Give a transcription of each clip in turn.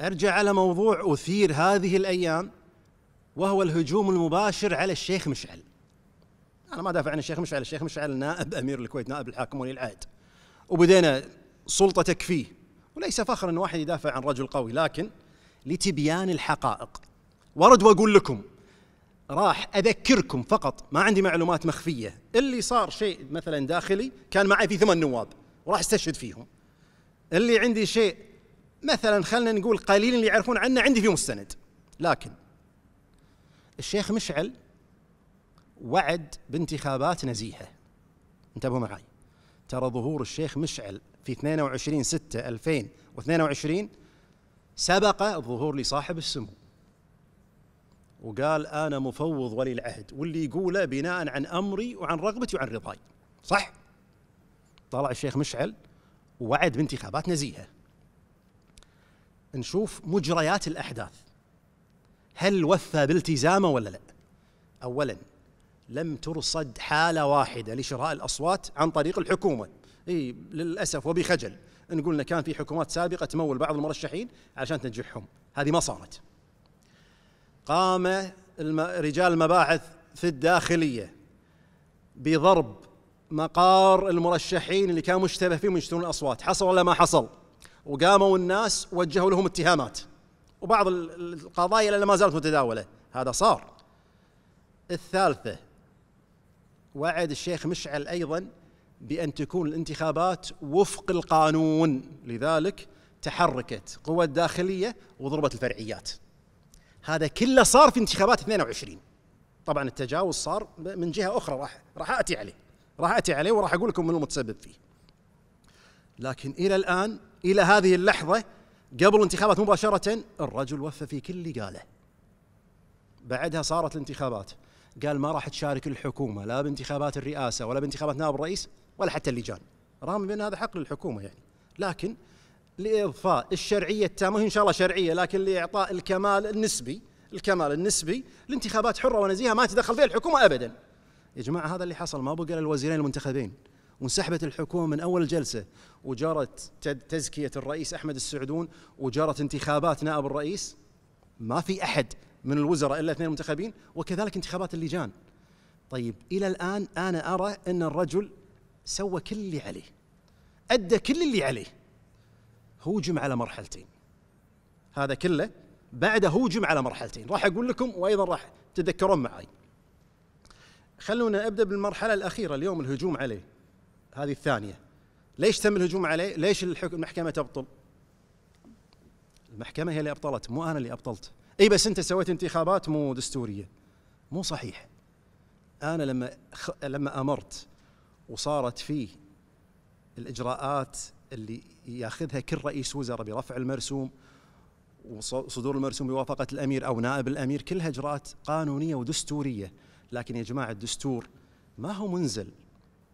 أرجع على موضوع أثير هذه الأيام وهو الهجوم المباشر على الشيخ مشعل. أنا ما دافع عن الشيخ مشعل الشيخ مشعل نائب أمير الكويت نائب الحاكم ولي العهد وبدينا سلطة تكفيه وليس فخر أن واحد يدافع عن رجل قوي لكن لتبيان الحقائق. ورد وأقول لكم راح أذكركم فقط ما عندي معلومات مخفية. اللي صار شيء مثلا داخلي كان معي في ثمان نواب وراح أستشهد فيهم. اللي عندي شيء مثلا خلينا نقول قليل اللي يعرفون عنه عندي في مستند لكن الشيخ مشعل وعد بانتخابات نزيهة. انتبهوا معي ترى ظهور الشيخ مشعل في 22 6 2022 سبق الظهور لصاحب السمو. وقال أنا مفوض ولي العهد واللي يقوله بناء عن أمري وعن رغبتي وعن رضاي. صح؟ طلع الشيخ مشعل ووعد بانتخابات نزيهة. نشوف مجريات الأحداث. هل وفى بالتزامه ولا لا؟ اولا لم ترصد حالة واحدة لشراء الأصوات عن طريق الحكومة. إي للأسف وبخجل. نقول ان كان في حكومات سابقة تمول بعض المرشحين عشان تنجحهم. هذه ما صارت. قام رجال المباحث في الداخلية بضرب مقار المرشحين اللي كان مشتبه فيهم يشترون الأصوات. حصل ولا ما حصل؟ وقاموا الناس وجهوا لهم اتهامات. وبعض القضايا اللي ما زالت متداولة. هذا صار. الثالثة وعد الشيخ مشعل أيضا بأن تكون الانتخابات وفق القانون. لذلك تحركت قوى الداخلية وضربت الفرعيات. هذا كله صار في انتخابات 22 طبعا التجاوز صار من جهة أخرى راح راح آتي عليه. راح آتي عليه وراح أقول لكم من المتسبب فيه. لكن إلى الآن إلى هذه اللحظة قبل الانتخابات مباشرة الرجل وفى في كل اللي قالة. بعدها صارت الانتخابات. قال ما راح تشارك الحكومة لا بانتخابات الرئاسة ولا بانتخابات نائب الرئيس ولا حتى اللجان. رغم بأن هذا حق للحكومة يعني. لكن لإضفاء الشرعية التامة إن شاء الله شرعية لكن لإعطاء الكمال النسبي الكمال النسبي الانتخابات حرة ونزيهة ما تدخل فيها الحكومة ابدا. يا جماعة هذا اللي حصل. ما بقى للوزيرين المنتخبين. وانسحبت الحكومة من أول جلسة وجرت تزكية الرئيس أحمد السعدون وجرت انتخابات نائب الرئيس. ما في أحد من الوزراء إلا اثنين منتخبين وكذلك انتخابات اللجان. طيب إلى الآن أنا أرى أن الرجل سوى كل اللي عليه أدى كل اللي عليه هوجم على مرحلتين. هذا كله بعد هوجم على مرحلتين. راح أقول لكم وأيضا راح تتذكرون معي خلونا ابدا بالمرحلة الأخيرة اليوم الهجوم عليه. هذه الثانية. ليش تم الهجوم عليه ليش المحكمة تبطل؟ المحكمة هي اللي أبطلت مو أنا اللي أبطلت. إي بس أنت سويت انتخابات مو دستورية. مو صحيح. أنا لما خ... لما أمرت وصارت فيه الإجراءات اللي ياخذها كل رئيس وزراء برفع المرسوم وصدور المرسوم بوافقة الأمير أو نائب الأمير كلها إجراءات قانونية ودستورية. لكن يا جماعة الدستور ما هو منزل.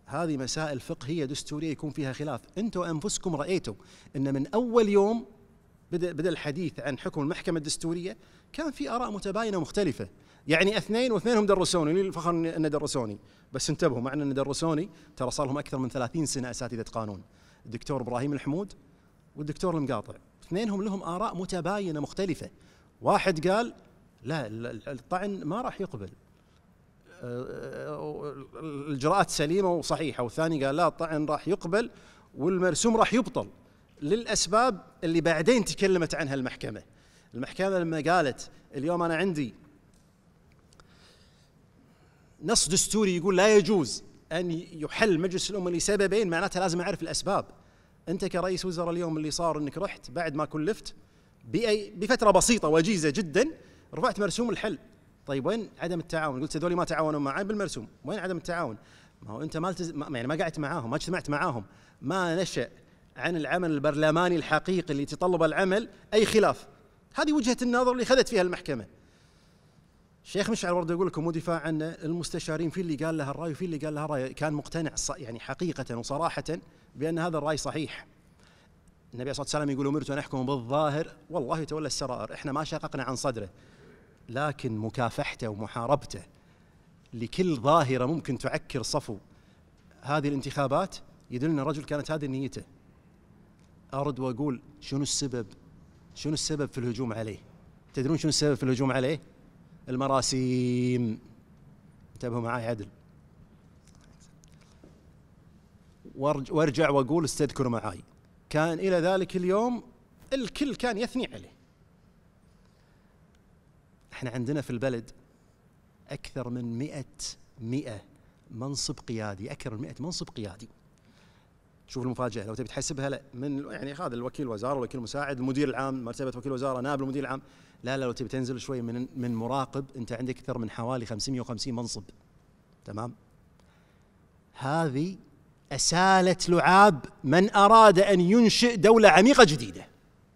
هذه مسائل فقهية دستورية يكون فيها خلاف. أنتم انفسكم رايتوا إن من أول يوم بدا بدأ الحديث عن حكم المحكمة الدستورية كان في آراء متباينة مختلفه يعني اثنين واثنينهم درسوني لي الفخر ان درسوني. بس انتبهوا مع إن درسوني ترى صار لهم أكثر من 30 سنة أساتذة قانون الدكتور إبراهيم الحمود والدكتور المقاطع. اثنينهم لهم آراء متباينة مختلفة. واحد قال لا الطعن ما راح يقبل. الإجراءات سليمة وصحيحة. والثاني قال لا الطعن راح يقبل والمرسوم راح يبطل للأسباب اللي بعدين تكلمت عنها المحكمة. المحكمة لما قالت اليوم أنا عندي نص دستوري يقول لا يجوز أن يحل مجلس الأمة لسببين معناتها لازم أعرف الأسباب. أنت كرئيس وزراء اليوم اللي صار إنك رحت بعد ما كلفت بفترة بسيطة وجيزة جدا رفعت مرسوم الحل. طيب وين عدم التعاون؟ قلت هذول ما تعاونوا معي بالمرسوم. وين عدم التعاون؟ ما هو أنت ما التز... يعني ما قعدت معاهم ما اجتمعت معاهم. ما نشأ عن العمل البرلماني الحقيقي اللي يتطلب العمل أي خلاف. هذه وجهة النظر اللي خذت فيها المحكمة. الشيخ مشعل برضه يقول لكم مو دفاع عن المستشارين في اللي قال لها الرأي وفي اللي قال لها الرأي. كان مقتنع يعني حقيقة وصراحة بأن هذا الرأي صحيح. النبي صلى الله عليه وسلم يقول أمرت أن أحكم بالظاهر والله يتولى السرائر. إحنا ما شققنا عن صدره. لكن مكافحته ومحاربته لكل ظاهرة ممكن تعكر صفو. هذه الانتخابات يدلنا رجل كانت هذه نيته. أرد وأقول شنو السبب؟ شنو السبب في الهجوم عليه؟ تدرون شنو السبب في الهجوم عليه؟ المراسيم. انتبهوا معي عدل. وارجع وأقول استذكروا معي كان إلى ذلك اليوم الكل كان يثني عليه. إحنا عندنا في البلد أكثر من مئة مئة منصب قيادي أكثر من 100 منصب قيادي. شوف المفاجأة لو تبي تحسبها لا من يعني هذا الوكيل وزارة الوكيل المساعد المدير العام مرتبة وكيل وزارة نائب المدير العام. لا لا لو تبي تنزل شوي من من مراقب أنت عندك أكثر من حوالي 550 منصب. تمام؟ هذه أسالة لعاب من أراد أن ينشئ دولة عميقة جديدة.